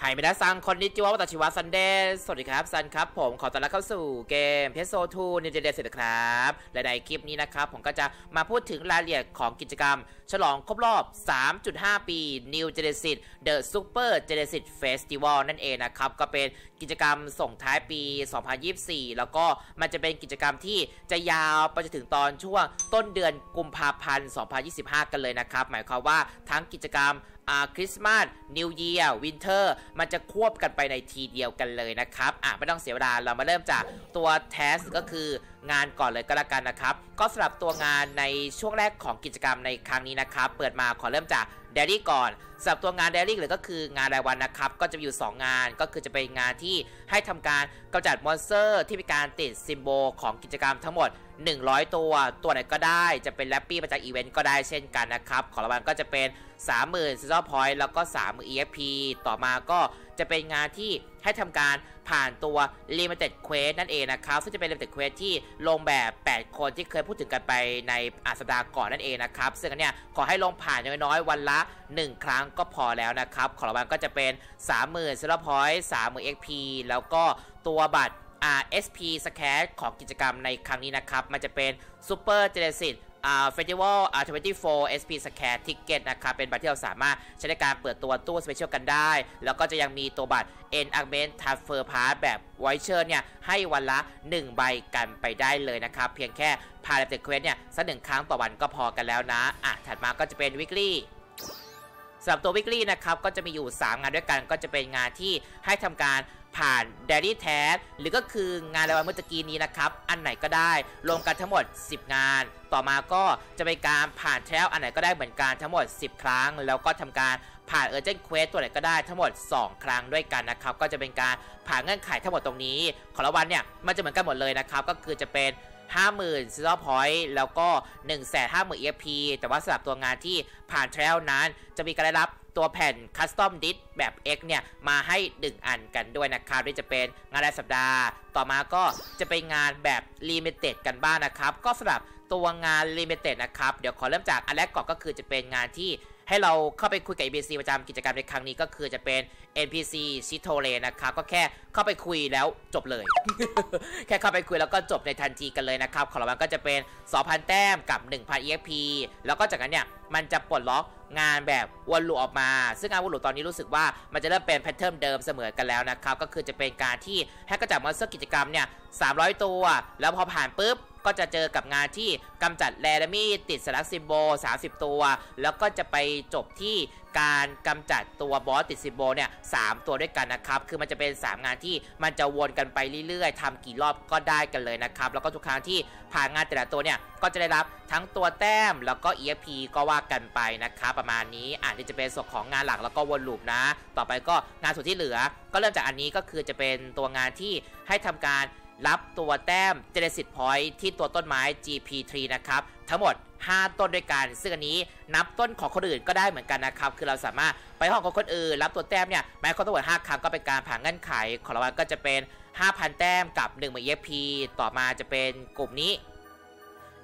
はい皆さんこんにちは私は Sunday สวัสดีครับซันครับผมขอต้อนรับเข้าสู่เกม PSO2 NGS ครับและในคลิปนี้นะครับผมก็จะมาพูดถึงรายละเอียดของกิจกรรม ฉลองครบรอบ 3.5 ปี New Genesis The Super Genesis Festival นั่นเองนะครับ ก็เป็นกิจกรรมส่งท้ายปี 2024 แล้วก็มันจะเป็นกิจกรรมที่จะยาวไปจนถึงตอนช่วงต้นเดือนกุมภาพันธ์ 2025 กันเลยนะครับ หมายความว่าทั้งกิจกรรม อ่าคริสต์มาส New Year Winter มันจะควบกันไปในทีเดียวกันเลยนะครับอะไม่ต้องเสียเวลาเรามาเริ่มจากตัว task ก็คืองานก่อนเลยก็แล้วกันนะครับ ก็สำหรับตัวงานในช่วงแรกของกิจกรรมในครั้งนี้นะครับ เปิดมาขอเริ่มจาก daily ก่อนสำหรับตัวงาน daily เลยก็คืองานรายวันนะครับ ก็จะมีอยู่ 2 งานก็คือจะเป็นงานที่ให้ทำการกำจัด monster ที่มีการติด symbol ของกิจกรรมทั้งหมด 100 ตัวตัวไหนก็ได้จะเป็น Rappy มาจากอีเวนต์ก็ได้เช่นกันนะครับ ของรางวัลก็จะเป็น 30,000 Season Point แล้วก็ 30,000 EXP ต่อมาก็ จะเป็นงานที่ให้ทำการผ่านตัว Limited Quest นั่นเองนะครับ ซึ่งจะเป็น Limited Quest ที่ลงแบบ 8 คนที่เคยพูดถึงกันไปในอาสดาก่อนนั่นเองนะครับ ซึ่งอันเนี้ยขอให้ลงผ่านอย่างน้อยๆวันละ 1 ครั้งก็พอแล้วนะครับ ของรางวัลก็จะเป็น 30,000 Season Point 30,000 EXP แล้วก็ตัวบัตร RSP s c a t ของกิจกรรมในครั้งนี้นะครับ มันจะเป็น Super Genesis อ่า Festival อ่า24 SP s c a t Ticket นะครับเป็นบัตรที่เราสามารถใช้ในการเปิดตัวตู้สเปเชียลกันได้ แล้วก็จะยังมีตัวบัตร N a r g m e n t Transfer Pass แบบไวเชอร์เนี่ยให้วันละ 1 ใบกันไปได้เลยนะครับ เพียงแค่พาเลตเควสเนี่ยสักหนึ่งครั้งต่อวันก็พอกันแล้วนะอะถัดมาก็จะเป็น Weekly สำหรับตัววิกฤตนะครับก็จะมีอยู่ 3 งานด้วยกันก็จะเป็นงานที่ให้ทำการ ผ่าน d a ด d y t a g หรือก็คืองานรายวันเมื่อกี้นี้นะครับ อันไหนก็ได้ รวมกันทั้งหมด 10 งาน ต่อมาก็จะเป็นการผ่านแทลอันไหนก็ได้เหมือนกันทั้งหมด 10 ครั้ง แล้วก็ทำการผ่าน Urgent Quest ตัวไหนก็ได้ทั้งหมด 2 ครั้งด้วยกันนะครับ ก็จะเป็นการผ่านเงื่อนไขทั้งหมดตรงนี้ ของรางวัลเนี่ยมันจะเหมือนกันหมดเลยนะครับ ก็คือจะเป็น50,000ซิลพอยต์แล้วก็ 150,000 EXP แต่ว่าสำหรับตัวงานที่ผ่าน Trial นั้น จะมีการได้รับ ตัวแผ่น Custom Disc แบบ X เนี่ย มาให้ 1 อันกันด้วยนะครับที่จะเป็นงานรายสัปดาห์ ต่อมาก็จะเป็นงานแบบ limited กันบ้างนะครับ ก็สำหรับตัวงาน limited นะครับ เดี๋ยวขอเริ่มจากอันแรกก่อนก็คือจะเป็นงานที่ ให้เราเข้าไปคุยกับ NPC ประจำกิจกรรมในครั้งนี้ก็คือจะเป็น NPC ชิโตเลนะครับก็แค่เข้าไปคุยแล้วจบเลย แค่เข้าไปคุยแล้วก็จบในทันทีกันเลยนะครับของรางวัลก็จะเป็น 2,000 แต้มกับ 1,000 EXP แล้วก็จากนั้นเนี่ยมันจะปลดล็อกงานแบบวน loop ออกมา ซึ่งงานวน loop ตอนนี้รู้สึกว่ามันจะเริ่มเป็น pattern เดิมเสมอกันแล้วนะครับ ก็คือจะเป็นการที่ให้กำจัด monster กิจกรรมเนี่ย300 ตัว แล้วพอผ่านปุ๊บ ก็จะเจอกับงานที่กำจัดแรดมี่ติดสลัก symbol 30 ตัว แล้วก็จะไปจบที่การกำจัดตัวบอสติด symbol เนี่ยสตัวด้วยกันนะครับ คือมันจะเป็น 3 งานที่มันจะวนกันไปเรื่อยๆทำกี่รอบก็ได้กันเลยนะครับ แล้วก็ทุกครั้งที่ผ่านงานแต่ละตัวเนี่ย ก็จะได้รับทั้งตัวแต้มแล้วก็ EFP ก็ว่ากันไปนะครับ ประมาณนี้อ่านี่จะเป็นส่วนของงานหลักแล้วก็วนลูปนะ ต่อไปก็งานส่วนที่เหลือ ก็เริ่มจากอันนี้ก็คือจะเป็นตัวงานที่ให้ทำการ รับตัวแต้มเจเนซิตพอยท์ที่ตัวต้นไม้ GP3 นะครับ ทั้งหมด 5 ต้นด้วยกัน ซึ่งอันนี้นับต้นของคนอื่นก็ได้เหมือนกันนะครับ คือเราสามารถไปห้องของคนอื่น รับตัวแต้มเนี่ยแม้เขาทั้งหมด5ครั้งก็เป็นการผ่านเงื่อนไข ของรางวัลก็จะเป็น 5,000 แต้มกับ1 0 0 0 EFP ต่อมาจะเป็นกลุ่มนี้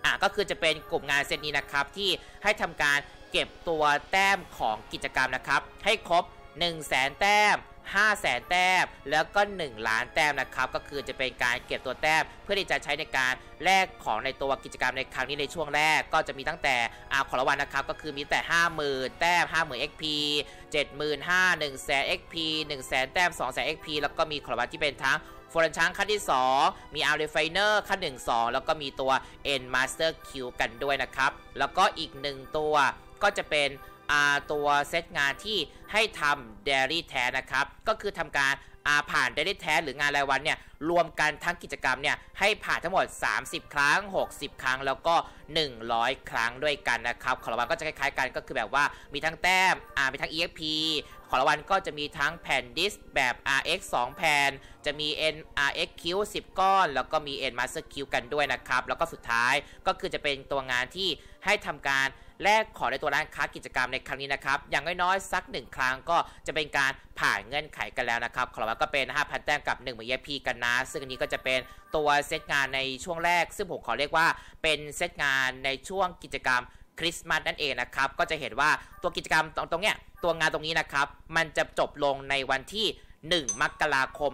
อะก็คือจะเป็นกลุ่มงานเซตนี้นะครับที่ให้ทำการเก็บตัวแต้มของกิจกรรมนะครับ ให้ครบ 1 0 0 0 0แต้ม 5 0 0แสนแต้มแล้วก็ 1 ล้านแต้มนะครับ ก็คือจะเป็นการเก็บตัวแต้ม เพื่อที่จะใช้ในการแลกของในตัวกิจกรรมในครั้งนี้ในช่วงแรก ก็จะมีตั้งแต่อาของรางวัลนะครับก็คือมีแต่ 50,000 แต้ม 50,000 XP 75,000 1แสน XP 1แสนแต้ม2แสน XP แล้วก็มีของรางวัลที่เป็นทั้งฟอร์นช้างขั้นที่ 2 มีอาร์เรฟไนอร์ขั้น 1 2 แล้วก็มีตัว N Master Q กันด้วยนะครับ แล้วก็อีก 1 ตัวก็จะเป็น ตัวเซตงานที่ให้ทำเดลี่แทนะครับ ก็คือทำการาผ่านเดลี่แทหรืองานรายวันเนี่ยรวมกันทั้งกิจกรรมเนี่ยให้ผ่านทั้งหมด 30 ครั้ง 60 ครั้งแล้วก็ 100 ครั้งด้วยกันนะครับของรางวัลก็จะคล้ายๆกันก็คือแบบว่ามีทั้งแต้มอ่ามีทั้ง EXP ของรางวัลก็จะมีทั้งแผ่นดิสแบบ RX 2 แผ่น จะมี N RX Q 10 ก้อน แล้วก็มี N Master Q กันด้วยนะครับ แล้วก็สุดท้ายก็คือจะเป็นตัวงานที่ให้ทำการ แลกขอในตัวร้านค้ากิจกรรมในครั้งนี้นะครับ อย่างน้อยๆสักหนึ่งครั้งก็จะเป็นการผ่านเงื่อนไขกันแล้วนะครับขอรับก็เป็น 5,000 แต้มกับ1นึ่งหมื่นเยพีกันนะ ซึ่งอันนี้ก็จะเป็นตัวเซตงานในช่วงแรก ซึ่งผมขอเรียกว่าเป็นเซตงานในช่วงกิจกรรมคริสต์มาสนั่นเองนะครับ ก็จะเห็นว่าตัวกิจกรรมตรงตรงเนี้ยตัวงานตรงนี้นะครับ มันจะจบลงในวันที่ 1 มกราคม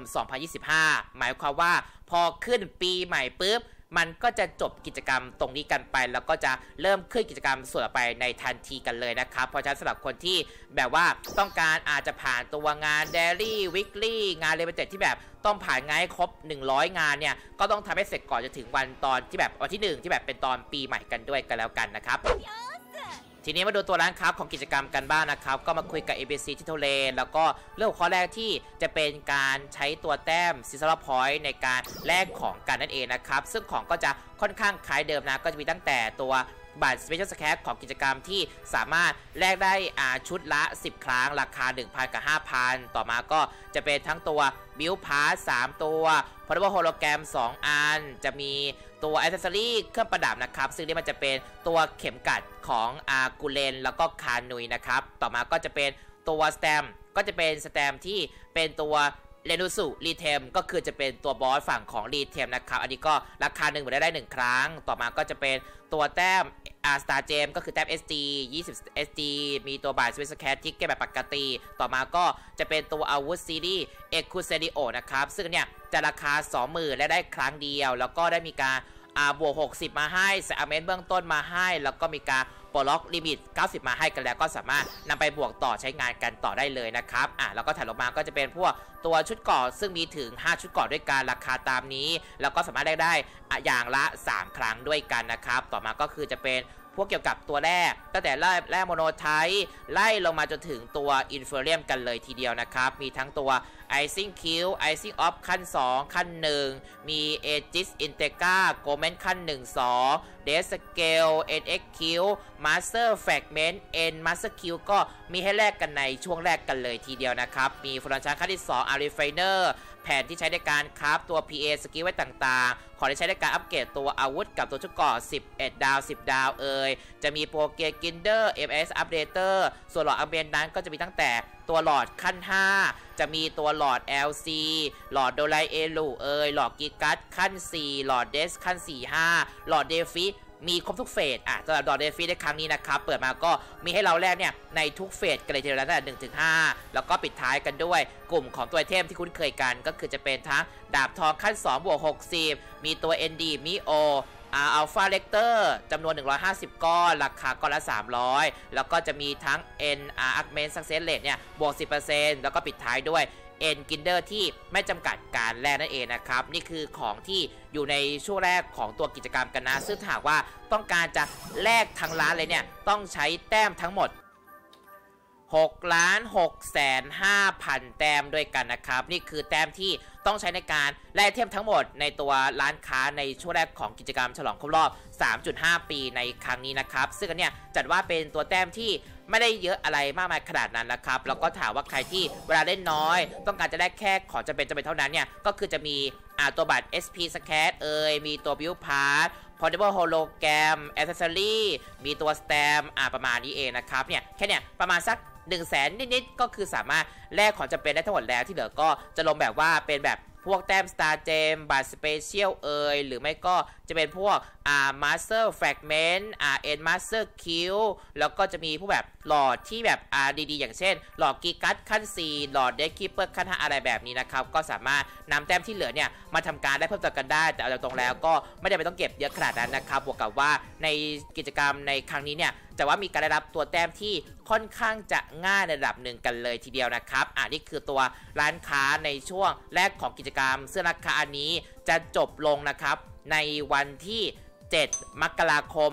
2025 หมายความว่าพอขึ้นปีใหม่ปุ๊บ มันก็จะจบกิจกรรมตรงนี้กันไป แล้วก็จะเริ่มขึ้นกิจกรรมส่วนไปในทันทีกันเลยนะครับ เพราะฉะนั้นสำหรับคนที่แบบว่าต้องการอาจจะผ่านตัวงาน daily weekly งาน limited ที่แบบต้องผ่านงานให้ครบ 100 งานเนี่ย ก็ต้องทำให้เสร็จก่อนจะถึงวันตอนที่แบบวันที่ 1 ที่แบบเป็นตอนปีใหม่กันด้วยกันแล้วกันนะครับ ทีนี้มาดูตัวร้านค้าของกิจกรรมกันบ้างนะครับ ก็มาคุยกับ ABC ที่โทเลแล้วก็เรื่องข้อแรกที่จะเป็นการใช้ตัวแต้มซิซ a พอยต์ในการแลกของกันนั่นเองนะครับ ซึ่งของก็จะค่อนข้างคล้ายเดิมนะ ก็จะมีตั้งแต่ตัวบัตร Special s c a ของกิจกรรมที่สามารถแลกได้อาชุดละ 10 ครั้ง ราคา 1,000 กับ 5,000 ต่อมาก็จะเป็นทั้งตัวบิลพาร์3ตัวพอร์ต a b โฮโลแกรม 2 อัน จะมี ตัวอ c เซสซอรี่เครื่องประดับนะครับ ซึ่งนี่มันจะเป็นตัวเข็มกัดของอากูเลนแล้วก็คานุยนะครับ ต่อมาก็จะเป็นตัวสแตมก็จะเป็นสแตมที่เป็นตัวเรนูสุรีเทมก็คือจะเป็นตัวบอสฝั่งของรีเทมนะครับ อันนี้ก็ราคาหนึ่งหมือนได้ได้หนึ่งครั้ง ต่อมาก็จะเป็นตัวแต้ม อาสตาร์เจมก็คือแต้ม SD 20 SD มีตัวบายสวิสแคททิกเก็แบบปกติ ต่อมาก็จะเป็นตัวอาวุธซีรีส์เอ็กคูเซดิโอนะครับ ซึ่งเนี่ย จะราคา 20,000 และได้ครั้งเดียว แล้วก็ได้มีการอ่าบวก 60 มาให้ใส่อเมนเบื้องต้นมาให้ แล้วก็มีการปลดล็อกลิมิต 90 มาให้กันแล้วก็สามารถนำไปบวกต่อใช้งานกันต่อได้เลยนะครับ อะแล้วก็ถัดลงมาก็จะเป็นพวกตัวชุดเกาะซึ่งมีถึง 5 ชุดเกาะด้วยกันราคาตามนี้ แล้วก็สามารถได้ได้อย่างละ 3 ครั้งด้วยกันนะครับ ต่อมาก็คือจะเป็น พวกเกี่ยวกับตัวแรกตั้งแต่แร่แร่โมโนไทไล่ลงมาจนถึงตัวอินเฟอร์เรียมกันเลยทีเดียวนะครับ มีทั้งตัว Icing Q Icing Off ขั้น 2 ขั้น 1 มี Aegis Integra g o m e n ขั้น 1 2 d e s c a l e NXQ Master Fragment N Master Q ก็มีให้แลกกันในช่วงแรกกันเลยทีเดียวนะครับ มีฟลันชาขั้นที่ 2 a r i f i n e r แผ่นที่ใช้ในการคราฟตัว PA สกิลไว้ต่างๆ ขอที่ใช้ในการอัปเกรดตัวอาวุธกับตัวชุดเกาะ11 ดาว 10 ดาวเอ่ย จะมีโปรเกกินเดอร์ MS Updater ส่วนหลอดอัปเดตนั้นก็จะมีตั้งแต่ตัวหลอดขั้น 5 จะมีตัวหลอด LC หลอดโดไลเอลูเอยหลอดกิกัสขั้น 4 หลอดเดสขั้น 4 5 หลอดเดฟิ มีครบทุก phase อะสำหรับหลอดเดฟีในครั้งนี้นะครับเปิดมาก็มีให้เราแลกเนี่ยในทุก phase กันเลยทีเดียวตั้งแต่หนึ่งถึงห้าแล้วก็ปิดท้ายกันด้วยกลุ่มของตัวไอเทมที่คุ้นเคยกัน ก็คือจะเป็นทั้งดาบทองขั้น2บวก60 มีตัว ND มีโอ alpha reactor จำนวน 150 ก้อน ราคาก้อนละ 300 แล้วก็จะมีทั้ง N a r g m e n t Success Rate เนี่ยบวก 10%แล้วก็ปิดท้ายด้วย N Grinder ที่ไม่จำกัดการแลกนั่นเองนะครับ นี่คือของที่อยู่ในช่วงแรกของตัวกิจกรรมกันนะ ซึ่งถามว่าต้องการจะแลกทางร้านเลยเนี่ย ต้องใช้แต้มทั้งหมด6ล้าน6แสน5พันแต้มด้วยกันนะครับ นี่คือแต้มที่ต้องใช้ในการแลกเทียมทั้งหมดในตัวร้านค้าในช่วงแรกของกิจกรรมฉลองครบรอบ 3.5 ปีในครั้งนี้นะครับ ซึ่งอันเนี้ยจัดว่าเป็นตัวแต้มที่ ไม่ได้เยอะอะไรมากมายขนาดนั้นนะครับ แล้วก็ถามว่าใครที่เวลาเล่นน้อย ต้องการจะได้แค่ของจะเป็นจะเป็นเท่านั้นเนี่ย ก็คือจะมีอ่าตัวบัตร SP Scat เอ่ยมีตัว Build Pass Portable Hologram Accessory มีตัว Stamp อ่าประมาณนี้เองนะครับเนี่ยแค่เนี่ยประมาณสัก1 0 0 0 0แสนนิดๆก็คือสามารถแลกของจำเป็นได้ทั้งหมดแล้วที่เหลือก็จะลงแบบว่าเป็นแบบพวกแต้ม Star Gem บัตร Special เอยหรือไม่ก็ จะเป็นพวกอ่า Master Fragment อ่า N Master Q แล้วก็จะมีพวกแบบหลอดที่แบบอ่าดีๆ อย่างเช่น หลอดกีกัสขั้น 4 หลอดเด k คิปเปอร์ขั้น 5 อะไรแบบนี้นะครับ ก็สามารถนำแต้มที่เหลือเนี่ยมาทำการได้เพิ่มเติมกันได้ แต่เอาตรงๆ แล้วก็ไม่ได้ไปต้องเก็บเยอะขนาดนั้นนะครับบวกกับว่าในกิจกรรมในครั้งนี้เนี่ยแต่ว่ามีการได้รับตัวแต้มที่ค่อนข้างจะง่ายในระดับหนึ่งกันเลยทีเดียวนะครับอ่านี่คือตัวร้านค้าในช่วงแรกของกิจกรรม ซึ่งราคาอันนี้จะจบลงนะครับ ในวันที่ 7 มกราคม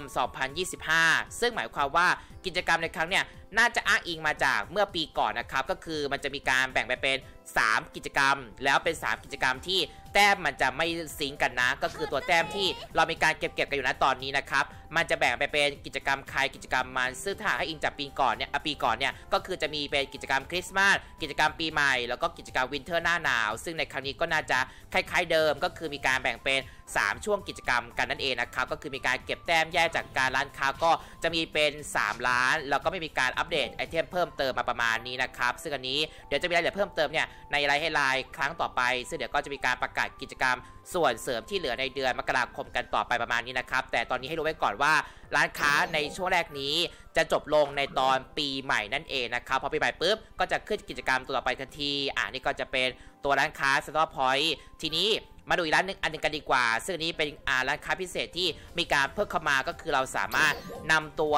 2025 ซึ่งหมายความว่า กิจกรรมในครั้งเนี่ยน่าจะอ้างอิงมาจากเมื่อปีก่อนนะครับ ก็คือมันจะมีการแบ่งไปเป็น 3 กิจกรรม แล้วเป็น 3 กิจกรรมที่แต้มมันจะไม่ sync กันนะ ก็คือตัวแต้มที่เรามีการเก็บเก็บกันอยู่นะตอนนี้นะครับ มันจะแบ่งไปเป็นกิจกรรมใครกิจกรรมมันซึ่งถ้าให้อิงจากปีก่อนเนี่ยปีก่อนเนี่ยก็คือจะมีเป็นกิจกรรมคริสต์มาสกิจกรรมปีใหม่แล้วก็กิจกรรม winter หน้าหนาว ซึ่งในครั้งนี้ก็น่าจะคล้ายๆเดิม ก็คือมีการแบ่งเป็น 3 ช่วงกิจกรรมกันนั่นเองนะครับก็คือมีการเก็บแต้มแยกจากการร้านค้าก็จะมีเป็น 3 ร้านร้าน แล้วก็ไม่มีการอัปเดตไอเทมเพิ่มเติมมาประมาณนี้นะครับ ซึ่งอันนี้เดี๋ยวจะมีรายละเอียดเพิ่มเติมเนี่ยใน live headline ครั้งต่อไป ซึ่งเดี๋ยวก็จะมีการประกาศกิจกรรมส่วนเสริมที่เหลือในเดือนมกราคมกันต่อไปประมาณนี้นะครับ แต่ตอนนี้ให้รู้ไว้ก่อนว่าร้านค้าในช่วงแรกนี้จะจบลงในตอนปีใหม่นั่นเองนะครับ พอปีใหม่ปุ๊บก็จะขึ้นกิจกรรมตัวต่อไปทันที อ่านี่ก็จะเป็นตัวร้านค้า store point ทีนี้มาดูอีกร้านหนึ่งอันหนึ่งกันดีกว่า ซึ่งนี้เป็นร้านค้าพิเศษที่มีการเพิ่มเข้ามาก็คือเราสามารถนำตัว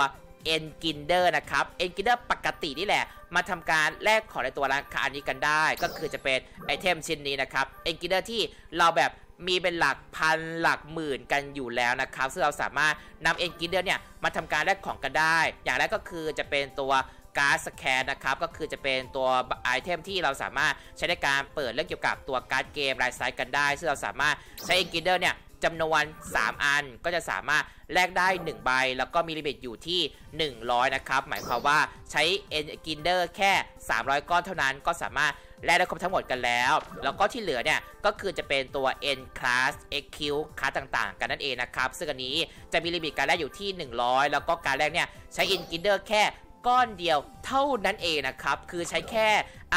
N Grinder นะครับ N Grinder ปกตินี่แหละ มาทำการแลกของในตัวร้านค้าอันนี้กันได้ ก็คือจะเป็นไอเทมชิ้นนี้นะครับ N Grinder ที่เราแบบมีเป็นหลักพันหลักหมื่นกันอยู่แล้วนะครับ ซึ่งเราสามารถนำ N Grinder เนี่ยมาทำการแลกของกันได้ อย่างแรกก็คือจะเป็นตัวการ์ด scratch นะครับ ก็คือจะเป็นตัวไอเทมที่เราสามารถใช้ในการเปิดเรื่องเกี่ยวกับตัวการ์ดเกมรายไซส์กันได้ ซึ่งเราสามารถใช้ N Grinder เนี่ย จำนวน 3 อันก็จะสามารถแลกได้ 1 ใบ แล้วก็มี limit อยู่ที่ 100 นะครับ หมายความว่าใช้ N Grinder แค่ 300 ก้อนเท่านั้นก็สามารถแลกได้ครบทั้งหมดกันแล้ว แล้วก็ที่เหลือเนี่ย ก็คือจะเป็นตัว N class XQ คลาสต่างๆ กันนั่นเองนะครับ ซึ่งอันนี้จะมี limit การแลกอยู่ที่ 100 แล้วก็การแลกเนี่ย ใช้ N กินเดอร์แค่ ก้อนเดียวเท่านั้นเองนะครับ คือใช้แค่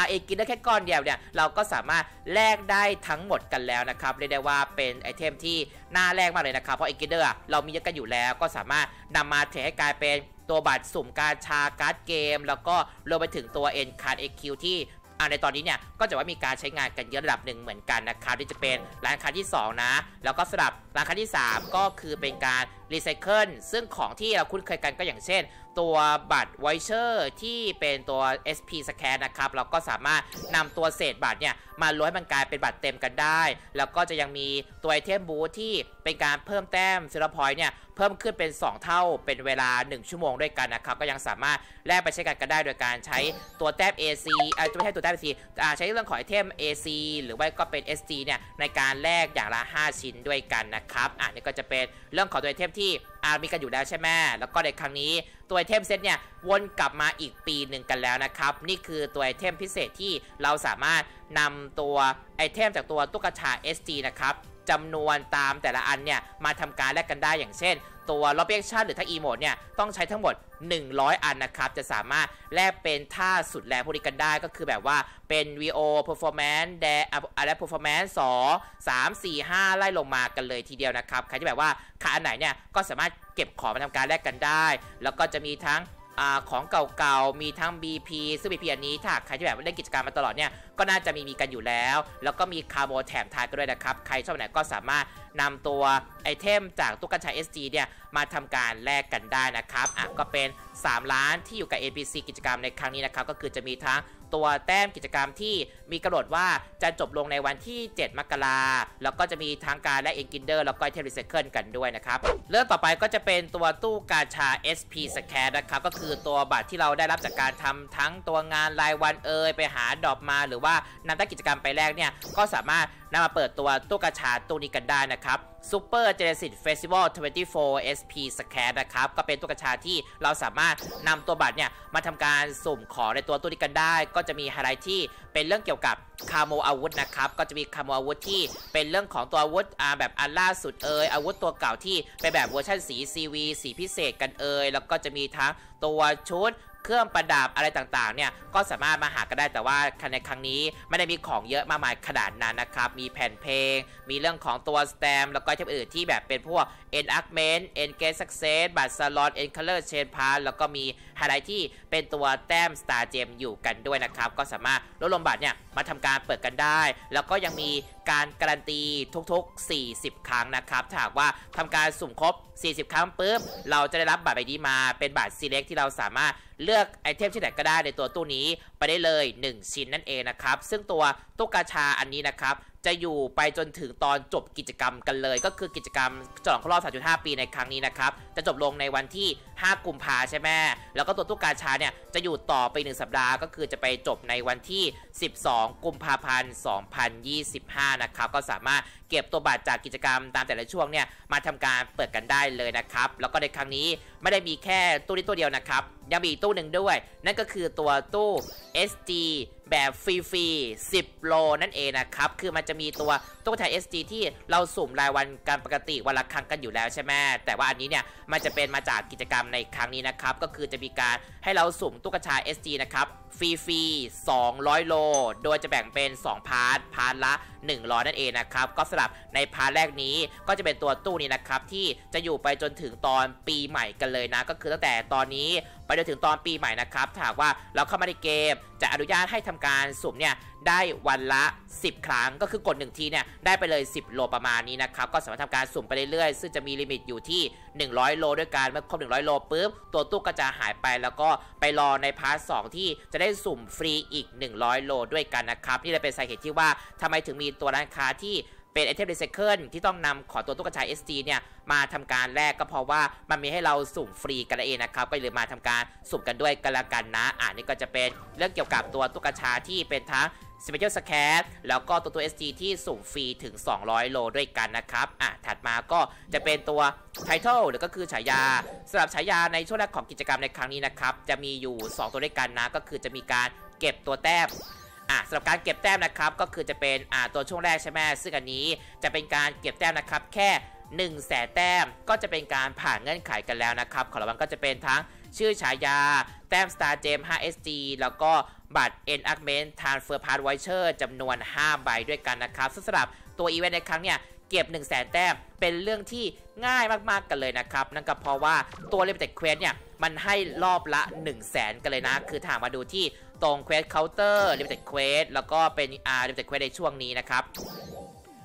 r เอกินได้แค่ก้อนเดียวเนี่ย เราก็สามารถแลกได้ทั้งหมดกันแล้วนะครับเรียกได้ว่าเป็นไอเทมที่น่าแลกมากเลยนะครับ เพราะ N Grinder เรามีเยอะกันอยู่แล้ว ก็สามารถนำมา trade ให้กลายเป็นตัวบัตรสุ่มกาชาการ์ดเกม แล้วก็รวมไปถึงตัว N Card XQ ที่อ่าในตอนนี้เนี่ยก็จะว่ามีการใช้งานกันเยอะระดับหนึ่งเหมือนกันนะครับที่จะเป็นร้านค้าที่ 2 นะ แล้วก็สำหรับร้านค้าที่ 3 ก็คือเป็นการ รีไซเคิลซึ่งของที่เราคุ้นเคยกันก็อย่างเช่น ตัวบัตร voucher ที่เป็นตัว SP Scratch นะครับ เราก็สามารถนำตัวเศษบัตรเนี่ย มารวมให้มันกลายเป็นบัตรเต็มกันได้ แล้วก็จะยังมีตัวไอเทม boost ที่เป็นการเพิ่มแต้ม seasonal point เนี่ย เพิ่มขึ้นเป็น 2 เท่าเป็นเวลา 1 ชั่วโมงด้วยกันนะครับ ก็ยังสามารถแลกไปใช้กันกันได้โดยการใช้ตัวแต้ม AC อ่าไม่ใช่ตัวแต้ม AC ใช้เรื่องของไอเทม AC หรือว่าก็เป็น SC เนี่ยในการแลกอย่างละ 5 ชิ้นด้วยกันนะครับอ่านี่ก็จะเป็นเรื่องของตัวไอเทมที่อ่ามีกันอยู่แล้วใช่ไหมแล้วก็ในครั้งนี้ตัวไอเทมเซตเนี่ยวนกลับมาอีกปีหนึ่งกันแล้วนะครับ นี่คือตัวไอเทมพิเศษที่เราสามารถนำตัวไอเทมจากตัวตุ๊กตา SG นะครับ จำนวนตามแต่ละอันเนี่ยมาทำการแลกกันได้อย่างเช่น ตัวล็อบเ c ชั่นหรือถ้า emote เนี่ยต้องใช้ทั้งหมด 100 อันนะครับ จะสามารถแลกเป็นท่าสุดแรงพวกนี้กันได้ก็คือแบบว่าเป็น VO Performance แดอะไร Performance 2 3 4 5 ไล่ลงมากันเลยทีเดียวนะครับ ใครที่แบบว่าขาอันไหนเนี่ยก็สามารถเก็บของมาทำการแลกกันได้ แล้วก็จะมีทั้ง อของเก่าๆ มีทั้ง BP ซึ่ง BP อันนี้ถ้าใครที่แบบเล่นกิจกรรมมาตลอดเนี่ย ก็น่าจะมีมีกันอยู่แล้ว แล้วก็มีคาร์โบแถมทายกันด้วยนะครับ ใครชอบไหนก็สามารถนำตัวไอเทมจากตุ๊กตา SG เนี่ย มาทำการแลกกันได้นะครับ อะ ก็เป็น 3 ร้านที่อยู่กับ NPC กิจกรรมในครั้งนี้นะครับ ก็คือจะมีทั้ง ตัวแต้มกิจกรรมที่มีกำหนดว่าจะจบลงในวันที่ 7 มกราแล้วก็จะมีทั้งการแลก N Grinder แล้วก็ไอเทมรีไซเคิลกันด้วยนะครับ เรื่องต่อไปก็จะเป็นตัวตู้กาชา SP Scratch นะครับ ก็คือตัวบัตรที่เราได้รับจากการทำทั้งตัวงานรายวันเอ่ยไปหาดอกมาหรือว่านำแต้มกิจกรรมไปแลกเนี่ยก็สามารถ นำมาเปิดตัวตู้กาชาตู้นี้กันได้นะครับ Super Genesis Festival 24 SP Scan นะครับ ก็เป็นตู้กาชาที่เราสามารถนำตัวบัตรเนี่ย มาทำการสุ่มของในตัวตู้นี้กันได้ ก็จะมีไฮไลท์ที่เป็นเรื่องเกี่ยวกับ Camo อาวุธนะครับ ก็จะมี Camo อาวุธที่เป็นเรื่องของตัวอาวุธอาแบบอันล่าสุดเอยอาวุธตัวเก่าที่เป็นแบบเวอร์ชันสี CV สีพิเศษกันเอยแล้วก็จะมีทั้งตัวชุด เครื่องประดับอะไรต่างๆ เนี่ยก็สามารถมาหากันได้แต่ว่าในครั้งนี้ไม่ได้มีของเยอะมากมายขนาดนั้นนะครับ มีแผ่นเพลง มีเรื่องของตัวสแตมแล้วก็ที่อื่นที่แบบเป็นพวก N a r g m e n t N Gate Success บัตรสล็อต N Color Chain Pass แล้วก็มีไฮไลท์ที่เป็นตัวแต้ม Star Gem อยู่กันด้วยนะครับ ก็สามารถลดลมบัตรเนี่ยมาทำการเปิดกันได้ แล้วก็ยังมีการการันตีทุกๆ 40 ครั้งนะครับถ้าหากว่าทำการสุ่มครบ 40 ครั้งปุ๊บเราจะได้รับบัตรใบนี้มาเป็นบัตร Select ที่เราสามารถ เลือกไอเทมที่ไหนก็ได้ในตัวตู้นี้ไปได้เลย 1 ชิ้นนั่นเองนะครับ ซึ่งตัวตู้กาชาอันนี้นะครับ จะอยู่ไปจนถึงตอนจบกิจกรรมกันเลย ก็คือกิจกรรมฉลองครบรอบ 3.5 ปีในครั้งนี้นะครับ จะจบลงในวันที่ 5 กุมภาใช่ไหมแล้วก็ตัวตู้กาชาเนี่ยจะอยู่ต่อไป 1 สัปดาห์ ก็คือจะไปจบในวันที่ 12 กุมภาพันธ์ 2025 นะครับ ก็สามารถเก็บตัวบัตรจากกิจกรรมตามแต่ละช่วงเนี่ยมาทำการเปิดกันได้เลยนะครับ แล้วก็ในครั้งนี้ไม่ได้มีแค่ตู้นี้ตู้เดียวนะครับ ยังมีอีกตู้หนึ่งด้วย นั่นก็คือตัวตู้ SG แบบฟรีๆ10 roll นั่นเองนะครับ คือมันจะมีตัวตุ๊กตา SG ที่เราสุ่มรายวันกันปกติวันละครั้งกันอยู่แล้วใช่ไหมแต่ว่าอันนี้เนี่ยมันจะเป็นมาจากกิจกรรมในครั้งนี้นะครับ ก็คือจะมีการให้เราสุ่มตุ๊กตา SG นะครับฟรีๆ200 roll โดยจะแบ่งเป็น 2 part part ละ 100 นั่นเองนะครับ ก็สำหรับใน part แรกนี้ก็จะเป็นตัวตู้นี้นะครับที่จะอยู่ไปจนถึงตอนปีใหม่กันเลยนะ ก็คือตั้งแต่ตอนนี้ไปจนถึงตอนปีใหม่นะครับถ้าหากว่าเราเข้ามาในเกม จะอนุญาตให้ทำการสุ่มเนี่ยได้วันละ 10 ครั้ง ก็คือกด 1 ทีเนี่ยได้ไปเลย 10 roll ประมาณนี้นะครับ ก็สามารถทำการสุ่มไปเรื่อยๆ ซึ่งจะมีลิมิตอยู่ที่ 100 roll ด้วยกันเมื่อครบ 100 roll ปุ๊บ ตัวตู้ก็จะหายไปแล้วก็ไปรอใน part สองที่จะได้สุ่มฟรีอีก 100 roll ด้วยกันนะครับ นี่เลยเป็นสาเหตุที่ว่าทำไมถึงมีตัวร้านค้าที่ เป็นไอเทมรีไซเคิลที่ต้องนำขอตัวตุ๊กตา SG เนี่ยมาทำการแลกก็เพราะว่ามันมีให้เราสุ่มฟรีกันเองนะครับ ก็เลยมาทำการสุ่มกันด้วยกันละกันนะอ่านี่ก็จะเป็นเรื่องเกี่ยวกับตัวตู้กาชาที่เป็นทั้ง Special s c a t แล้วก็ตัวตัว SG ที่สุ่มฟรีถึง 200 roll ด้วยกันนะครับ อะ ถัดมาก็จะเป็นตัว Title หรือก็คือฉายาสำหรับฉายาในช่วงแรกของกิจกรรมในครั้งนี้นะครับ จะมีอยู่ 2 ตัวด้วยกันนะ ก็คือจะมีการเก็บตัวแต้ม อะสำหรับการเก็บแต้มนะครับก็คือจะเป็นอ่าตัวช่วงแรกใช่ไหมซึ่งอันนี้จะเป็นการเก็บแต้มนะครับแค่1นึ่งแสนแต้มก็จะเป็นการผ่านเงื่อนไขกันแล้วนะครับของรางวัลก็จะเป็นทั้งชื่อฉายา แต้ม Star Gem 5SG แล้วก็บัตร Enactment Transfer Pass Voucher จำนวน 5 ใบด้วยกันนะครับสำหรับตัวอีเวนต์ในครั้งเนี่ยเก็บ 1 0 0 0 0แแต้มเป็นเรื่องที่ง่ายมากๆกันเลยนะครับ นั่นก็เพราะว่าตัว Limited Quest เนี่ยมันให้รอบละ 1 0 0 0 0แกันเลยนะ คือถามมาดูที่ ตรง Quest Counter Limited Quest แล้วก็เป็น R Limited Quest ในช่วงนี้นะครับ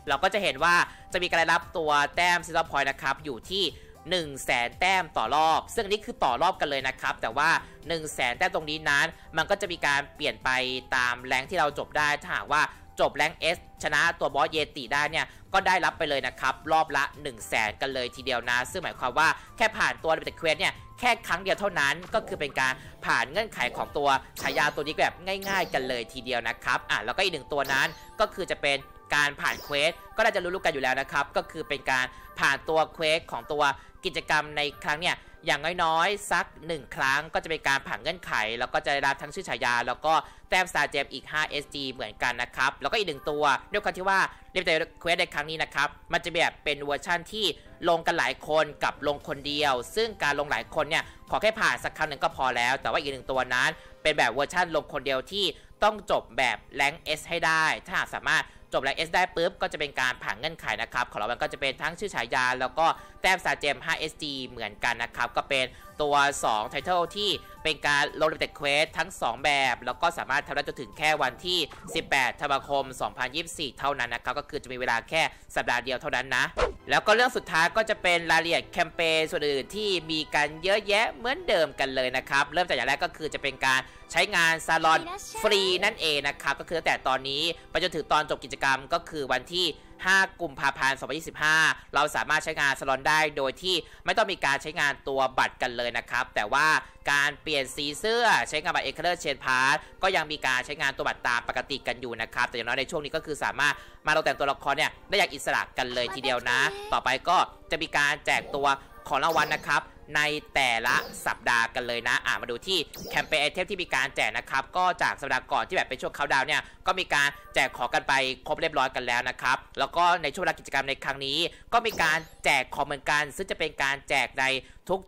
เราก็จะเห็นว่าจะมีการรับตัวแต้มซิลเวอร์พอยต์นะครับ อยู่ที่1 0 0 0 0แสนแต้มต่อรอบ ซึ่งนี้คือต่อรอบกันเลยนะครับ แต่ว่า 1 0 0 0 0แสนแต้มตรงนี้นั้น มันก็จะมีการเปลี่ยนไปตามแรงที่เราจบได้ถ้าหากว่า จบแรง S ชนะตัวบอสเยติได้เนี่ยก็ได้รับไปเลยนะครับ รอบละ 1 0 0 0 0แสนกันเลยทีเดียวนะ ซึ่งหมายความว่าแค่ผ่านตัว Limited Quest เนี่ยแค่ครั้งเดียวเท่านั้นก็คือเป็นการผ่านเงื่อนไขของตัวฉายาตัวนี้แบบง่าย ๆ กันเลยทีเดียวนะครับอะแล้วก็อีกหนึ่งตัวนั้นก็คือจะเป็นการผ่าน quest ก็น่าจะรู้ๆกันอยู่แล้วนะครับ ก็คือเป็นการผ่านตัว quest ของตัวกิจกรรมในครั้งเนี่ยอย่างน้อยๆ สัก 1 ครั้งก็จะเป็นการผ่านเงื่อนไข แล้วก็จะได้รับทั้งชื่อฉายา แล้วก็ แต้ม Star Gem อีก 5 SG เหมือนกันนะครับ แล้วก็อีกหนึ่งตัวด้วยความที่ว่า Limited Quest ในครั้งนี้นะครับ มันจะแบบเป็นเวอร์ชั่นที่ลงกันหลายคนกับลงคนเดียว ซึ่งการลงหลายคนเนี่ย ขอแค่ผ่านสักครั้งหนึ่งก็พอแล้ว แต่ว่าอีกหนึ่งตัวนั้น เป็นแบบเวอร์ชั่นลงคนเดียวที่ต้องจบแบบ rank S ให้ได้ ถ้าหากสามารถจบ rank S ได้ปุ๊บ ก็จะเป็นการผ่านเงื่อนไขนะครับ ของเรามันก็จะเป็นทั้งชื่อฉายา แล้วก็แต้ม Star Gem 5SG เหมือนกันนะครับ ก็เป็นตัว2 Title ที่ เป็นการลง Limited Quest ทั้ง 2 แบบ แล้วก็สามารถทำได้จนถึงแค่วันที่ 18ธันวาคม 2024 เท่านั้นนะครับ ก็คือจะมีเวลาแค่สัปดาห์เดียวเท่านั้นนะ แล้วก็เรื่องสุดท้ายก็จะเป็นรายละเอียดแคมเปญส่วนอื่นที่มีกันเยอะแยะเหมือนเดิมกันเลยนะครับ เริ่มจากอย่างแรกก็คือจะเป็นการใช้งานซาลอนฟรีนั่นเองนะครับ ก็คือตั้งแต่ตอนนี้ไปจนถึงตอนจบกิจกรรมก็คือวันที่ 5 กุมภาพันธ์ 2025 เราสามารถใช้งานสลอนได้โดยที่ไม่ต้องมีการใช้งานตัวบัตรกันเลยนะครับ แต่ว่าการเปลี่ยนสีเสื้อใช้งานบัตร Color Change Pass ก็ยังมีการใช้งานตัวบัตรตามปกติกันอยู่นะครับ แต่อย่างน้อยในช่วงนี้ก็คือสามารถมาเราแต่งตัวละครเนี่ยได้อย่างอิสระกันเลยทีเดียวนะ ต่อไปก็จะมีการแจกตัวของรางวัลนะครับ ในแต่ละสัปดาห์กันเลยนะอ่ามาดูที่แคมเปญไอเทมที่มีการแจกนะครับ ก็จากสัปดาห์ก่อนที่แบบเป็นช่วงเขาดาวเนี่ย ก็มีการแจกของกันไปครบเรียบร้อยกันแล้วนะครับ แล้วก็ในช่วงเวลากิจกรรมในครั้งนี้ ก็มีการแจกของเหมือนกัน ซึ่งจะเป็นการแจกใน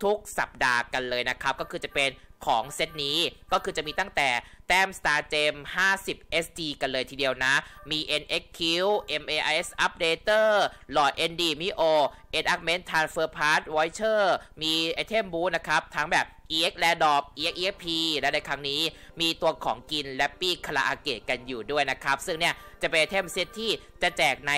ทุกๆ สัปดาห์กันเลยนะครับ ก็คือจะเป็นของเซตนี้ ก็คือจะมีตั้งแต่ แต้ม Star Gem 50 SD กันเลยทีเดียวนะ มี NXQ MAIS Updater Lord ND Mio Enactment Transfer Pass Voucher มีไอเทมบูนะครับ ทั้งแบบ EX l a d o p EX EXP และในครั้งนี้มีตัวของกินและปี้คาราอาเกะกันอยู่ด้วยนะครับ ซึ่งเนี่ยจะเป็นไอเทมเซตที่จะแจกใน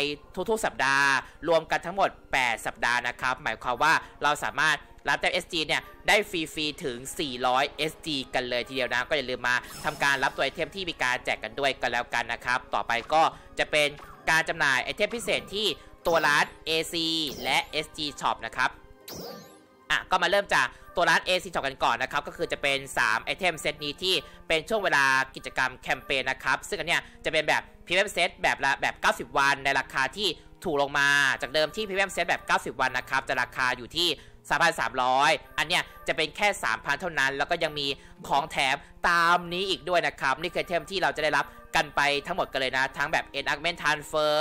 ทุกๆสัปดาห์ รวมกันทั้งหมด 8 สัปดาห์นะครับ หมายความว่าเราสามารถ รับแต้ม SG เนี่ยได้ฟรีๆถึง 400 SG กันเลยทีเดียวนะ ก็อย่าลืมมาทำการรับตัวไอเทมที่มีการแจกกันด้วยกันแล้วกันนะครับ ต่อไปก็จะเป็นการจำหน่ายไอเทมพิเศษที่ตัวร้าน AC และ SG Shop นะครับอะก็มาเริ่มจากตัวร้าน AC Shop กันก่อนนะครับ ก็คือจะเป็น 3 ไอเทมเซตนี้ที่เป็นช่วงเวลากิจกรรมแคมเปญนะครับ ซึ่งอันเนี้ยจะเป็นแบบพรีเมียมเซตแบบละแบบ 90 วันในราคาที่ถูกลงมาจากเดิมที่พรีเมียมเซตแบบ 90 วันนะครับ จะราคาอยู่ที่ 3,300 อันเนี้ยจะเป็นแค่ 3,000 เท่านั้น แล้วก็ยังมีของแถมตามนี้อีกด้วยนะครับ นี่คือเทมที่เราจะได้รับกันไปทั้งหมดกันเลยนะ ทั้งแบบ Enactment Transfer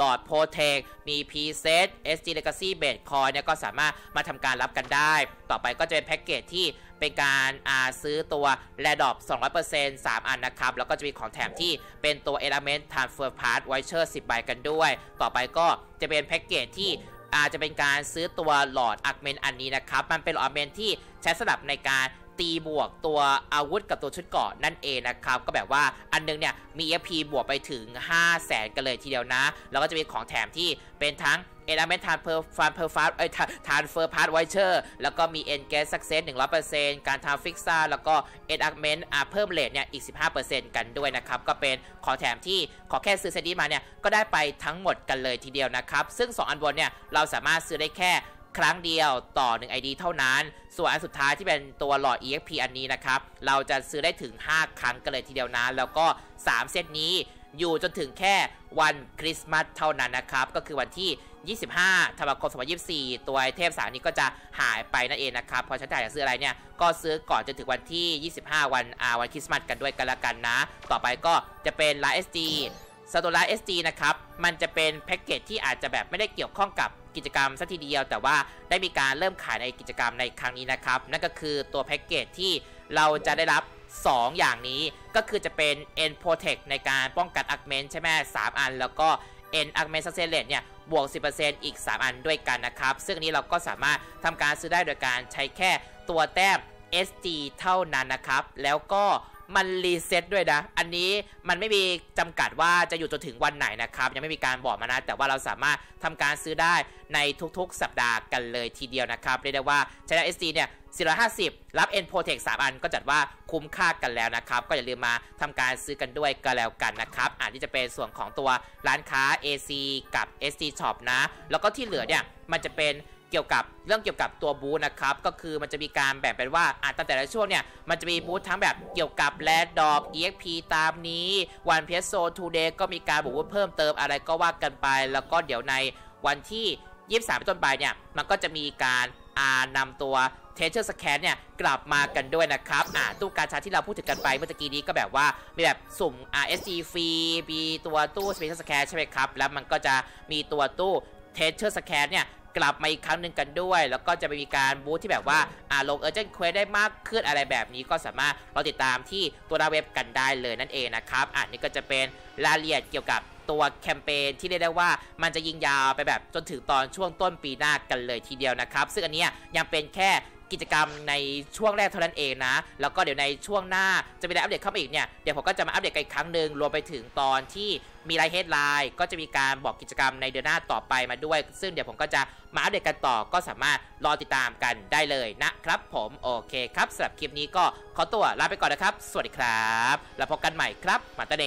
Lord Protect มี Preset SD Legacy Base Coin เนี่ยก็สามารถมาทำการรับกันได้ ต่อไปก็จะเป็นแพ็กเกจที่เป็นการาซื้อตัว r a d o p 200% 3 อันนะครับ แล้วก็จะมีของแถมที่เป็นตัว Element Transfer Part Voucher 10 ใบกันด้วย ต่อไปก็จะเป็นแพ็กเกจที่ จจะเป็นการซื้อตัวหลอดอักเมนอันนี้นะครับ มันเป็นหลอดอักเมนที่ใช้สำหรับในการ ตีบวกตัวอาวุธกับตัวชุดเกราะนั่นเองนะครับ ก็แบบว่าอันนึงเนี่ยมี EP บวกไปถึง 5 0 0แสนกันเลยทีเดียวนะ แล้วก็จะมีของแถมที่เป็นทั้ง Element Transfer Fan Per Fast เอ้ย Transfer Part Voucher แล้วก็มี Engage Success 100%การทำฟิกซ่าแล้วก็ Enactment อ่าเพิ่มเลทเนี่ยอีก15%กันด้วยนะครับ ก็เป็นของแถมที่ขอแค่ซื้อเซตนี้มาเนี่ย ก็ได้ไปทั้งหมดกันเลยทีเดียวนะครับ ซึ่ง2อันบนเนี่ย เราสามารถซื้อได้แค่ ครั้งเดียวต่อ 1 ID เท่านั้น ส่วนอันสุดท้ายที่เป็นตัวหลอด EXP อันนี้นะครับ เราจะซื้อได้ถึง 5 ครั้งกันเลยทีเดียวนะ แล้วก็ 3 เซตนี้อยู่จนถึงแค่วันคริสต์มาสเท่านั้นนะครับ ก็คือวันที่ 25ธันวาคม2024 ตัวไอเทมสามนี้ก็จะหายไปนั่นเองนะครับ พอฉันอยากซื้ออะไรเนี่ย ก็ซื้อก่อนจนถึงวันที่ 25 วันอาวันคริสต์มาสกันด้วยกันละกันนะ ต่อไปก็จะเป็นลา SD สโตลา SD นะครับ มันจะเป็นแพ็กเกจที่อาจจะแบบไม่ได้เกี่ยวข้องกับ กิจกรรมสักทีเดียว แต่ว่าได้มีการเริ่มขายในกิจกรรมในครั้งนี้นะครับ นั่นก็คือตัวแพ็กเกจที่เราจะได้รับ 2 อย่างนี้ก็คือจะเป็น N Protect ในการป้องกัน Augment ใช่ไหม3อัน แล้วก็ N Augment Success Rate เนี่ยบวก 10%อีก 3 อันด้วยกันนะครับ ซึ่งนี้เราก็สามารถทำการซื้อได้โดยการใช้แค่ตัวแต้ม SD เท่านั้นนะครับ แล้วก็ มันรีเซ็ตด้วยนะ อันนี้มันไม่มีจำกัดว่าจะอยู่จนถึงวันไหนนะครับ ยังไม่มีการบอกมานะ แต่ว่าเราสามารถทำการซื้อได้ในทุกๆ สัปดาห์กันเลยทีเดียวนะครับ เรียกได้ว่าใช้ได้ SD เนี่ย450 รับ N Protect 3 อันก็จัดว่าคุ้มค่ากันแล้วนะครับ ก็อย่าลืมมาทำการซื้อกันด้วยก็แล้วกันนะครับอ่านที่จะเป็นส่วนของตัวร้านค้า AC กับ SD Shop นะ แล้วก็ที่เหลือเนี่ยมันจะเป็น กี่ยวกับเรื่องเกี่ยวกับตัวบูธนะครับ ก็คือมันจะมีการแบ่งเป็นว่าอ่าตั้งแต่ละช่วงเนี่ย มันจะมีบูธทั้งแบบเกี่ยวกับแลดดอก EXP ตามนี้วันเพ s o Today ก็มีการบูธเพิ่มเติมอะไรก็ว่ากันไป แล้วก็เดี๋ยวในวันที่ 23เป็นต้นไปเนี่ย มันก็จะมีการอานำตัว Treasure Scan เนี่ยกลับมากันด้วยนะครับ อ่าตู้การชาร์จที่เราพูดถึงกันไปเมื่อกี้นี้ก็แบบว่ามีแบบสุ่ม SG ฟรีมีตัวตู้ Special Scan ใช่ไหมครับ แล้วมันก็จะมีตัวตู้ Treasure Scan เนี่ย กลับมาอีกครั้งหนึ่งกันด้วย แล้วก็จะมีการ boost ที่แบบว่าอ่าลง Urgent Quest ได้มากขึ้นอะไรแบบนี้ก็สามารถเราติดตามที่ตัวหน้าเว็บกันได้เลยนั่นเองนะครับ อ่านี่ก็จะเป็นรายละเอียดเกี่ยวกับตัวแคมเปญที่เรียกได้ว่ามันจะยิงยาวไปแบบจนถึงตอนช่วงต้นปีหน้ากันเลยทีเดียวนะครับ ซึ่งอันนี้ยังเป็นแค่ กิจกรรมในช่วงแรกเท่านั้นเองนะ แล้วก็เดี๋ยวในช่วงหน้าจะมีอะไรอัปเดตเข้ามาอีกเนี่ย เดี๋ยวผมก็จะมาอัปเดตกันอีกครั้งหนึ่งรวมไปถึงตอนที่มี live Headline ก็จะมีการบอกกิจกรรมในเดือนหน้าต่อไปมาด้วย ซึ่งเดี๋ยวผมก็จะมาอัปเดตกันต่อ ก็สามารถรอติดตามกันได้เลยนะครับ ผมโอเคครับสำหรับคลิปนี้ก็ขอตัวลาไปก่อนนะครับ สวัสดีครับ แล้วพบกันใหม่ครับมาตาเน